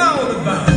finale!